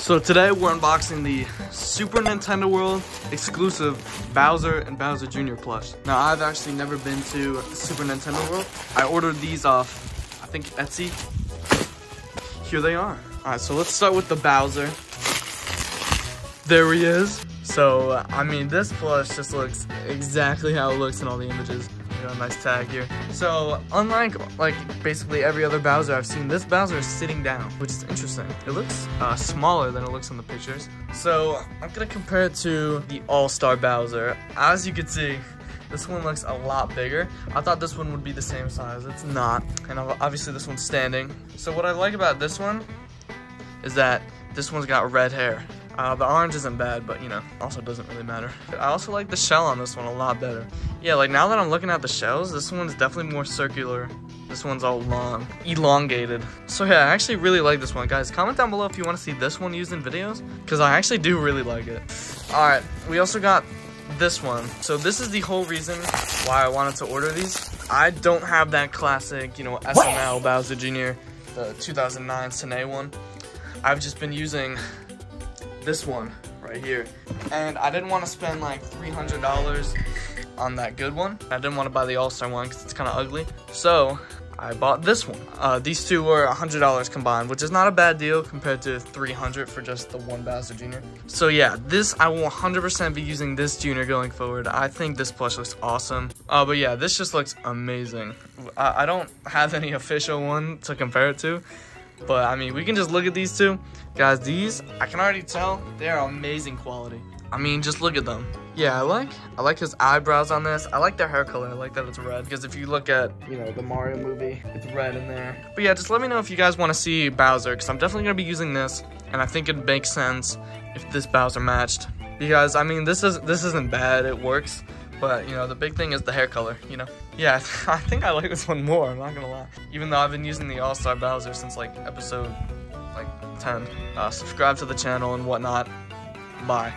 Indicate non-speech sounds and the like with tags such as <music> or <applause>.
So today we're unboxing the Super Nintendo World exclusive Bowser and Bowser Jr. plush. Now I've actually never been to Super Nintendo World. I ordered these off, I think Etsy. Here they are. All right, so let's start with the Bowser. There he is. So, I mean, this plush just looks exactly how it looks in all the images. You know, nice tag here. So, unlike, like, basically every other Bowser I've seen, this Bowser is sitting down, which is interesting. It looks uh, smaller than it looks in the pictures. So, I'm gonna compare it to the All-Star Bowser. As you can see, this one looks a lot bigger. I thought this one would be the same size. It's not. And obviously this one's standing. So what I like about this one is that this one's got red hair. Uh, the orange isn't bad, but you know, also doesn't really matter. I also like the shell on this one a lot better. Yeah, like now that I'm looking at the shells, this one's definitely more circular. This one's all long, elongated. So yeah, I actually really like this one. Guys, comment down below if you want to see this one used in videos, because I actually do really like it. All right, we also got this one. So this is the whole reason why I wanted to order these. I don't have that classic, you know, SML Bowser Jr., the 2009 Sanei one. I've just been using this one right here. And I didn't want to spend like $300 on that good one. I didn't want to buy the All-Star one because it's kind of ugly. So I bought this one. Uh, these two were $100 combined, which is not a bad deal compared to 300 for just the one Bowser Jr. So yeah, this, I will 100% be using this Junior going forward. I think this plush looks awesome. Uh, but yeah, this just looks amazing. I, I don't have any <laughs> official one to compare it to, but I mean, we can just look at these two. Guys, these, I can already tell, they are amazing quality. I mean, just look at them. Yeah, I like I like his eyebrows on this. I like their hair color. I like that it's red. Because if you look at, you know, the Mario movie, it's red in there. But yeah, just let me know if you guys want to see Bowser. Because I'm definitely going to be using this. And I think it makes sense if this Bowser matched. Because, I mean, this, is, this isn't bad. It works. But, you know, the big thing is the hair color, you know? Yeah, <laughs> I think I like this one more, I'm not gonna lie. Even though I've been using the All-Star Bowser since, like, episode, like, 10. Uh, subscribe to the channel and whatnot. Bye.